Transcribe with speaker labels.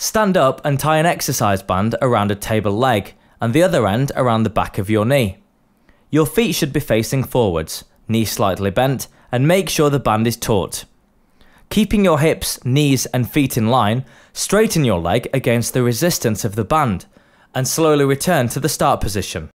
Speaker 1: Stand up and tie an exercise band around a table leg and the other end around the back of your knee. Your feet should be facing forwards, knees slightly bent, and make sure the band is taut. Keeping your hips, knees, and feet in line, straighten your leg against the resistance of the band and slowly return to the start position.